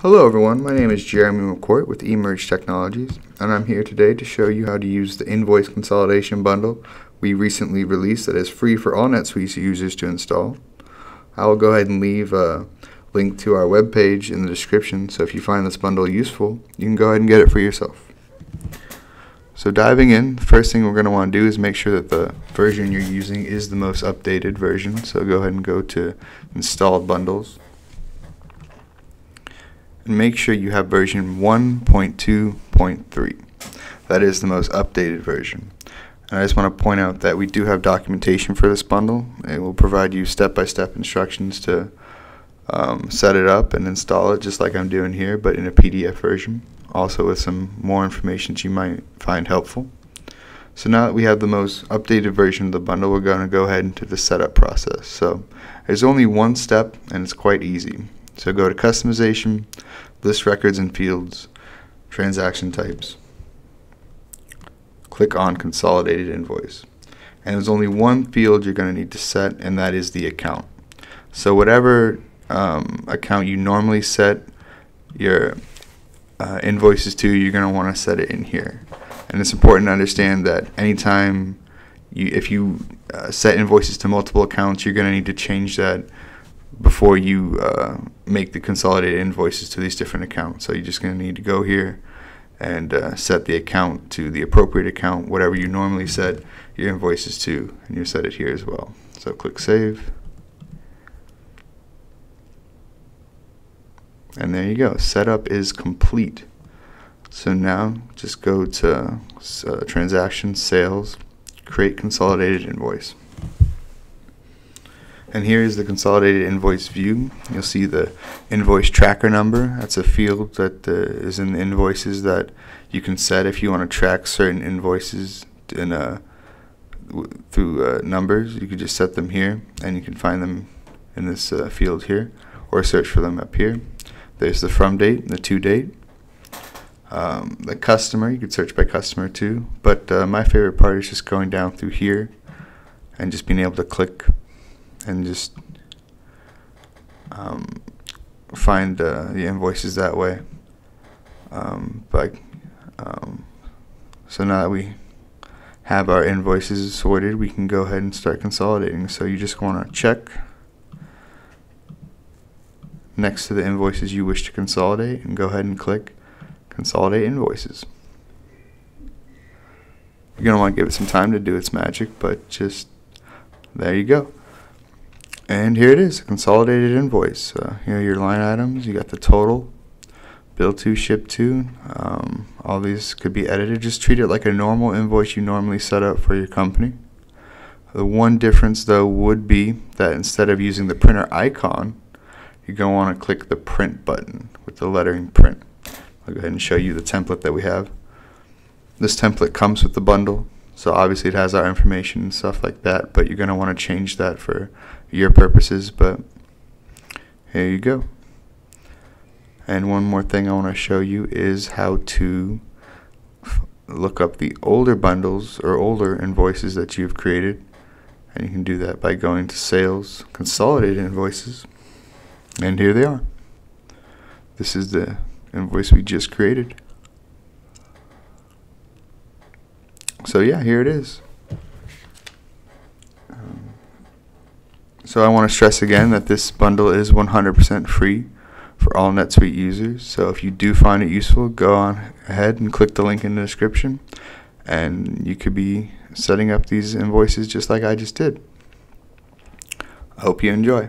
Hello everyone, my name is Jeremy McCourt with eMerge Technologies, and I'm here today to show you how to use the Invoice Consolidation Bundle we recently released that is free for all NetSuite users to install. I will go ahead and leave a link to our webpage in the description, so if you find this bundle useful, you can go ahead and get it for yourself. So diving in, the first thing we're going to want to do is make sure that the version you're using is the most updated version, so go ahead and go to Installed Bundles and make sure you have version 1.2.3. That is the most updated version. And I just want to point out that we do have documentation for this bundle. It will provide you step-by-step -step instructions to um, set it up and install it just like I'm doing here, but in a PDF version, also with some more information that you might find helpful. So now that we have the most updated version of the bundle, we're going to go ahead into the setup process. So there's only one step, and it's quite easy. So go to customization, list records and fields, transaction types. Click on consolidated invoice. And there's only one field you're going to need to set, and that is the account. So whatever um, account you normally set your uh, invoices to, you're going to want to set it in here. And it's important to understand that anytime you, if you uh, set invoices to multiple accounts, you're going to need to change that before you uh, make the consolidated invoices to these different accounts. So you're just going to need to go here and uh, set the account to the appropriate account, whatever you normally set your invoices to, and you set it here as well. So click Save. And there you go. Setup is complete. So now just go to uh, Transaction Sales, Create Consolidated Invoice. And here is the consolidated invoice view. You'll see the invoice tracker number. That's a field that uh, is in the invoices that you can set if you want to track certain invoices in a, through uh, numbers. You can just set them here, and you can find them in this uh, field here, or search for them up here. There's the from date and the to date. Um, the customer, you could search by customer too, but uh, my favorite part is just going down through here and just being able to click and just um, find uh, the invoices that way. Um, but um, so now that we have our invoices sorted, we can go ahead and start consolidating. So you just want to check next to the invoices you wish to consolidate and go ahead and click consolidate invoices. You're going to want to give it some time to do its magic, but just there you go. And here it is, a consolidated invoice. Uh, here are your line items. You got the total, bill to, ship to. Um, all these could be edited. Just treat it like a normal invoice you normally set up for your company. The one difference though would be that instead of using the printer icon, you're going to want to click the print button with the lettering print. I'll go ahead and show you the template that we have. This template comes with the bundle. So obviously it has our information and stuff like that, but you're going to want to change that for your purposes, but here you go. And one more thing I want to show you is how to look up the older bundles or older invoices that you've created. And you can do that by going to Sales, Consolidated Invoices, and here they are. This is the invoice we just created. so yeah, here it is. So I want to stress again that this bundle is 100% free for all NetSuite users. So if you do find it useful, go on ahead and click the link in the description, and you could be setting up these invoices just like I just did. I hope you enjoy.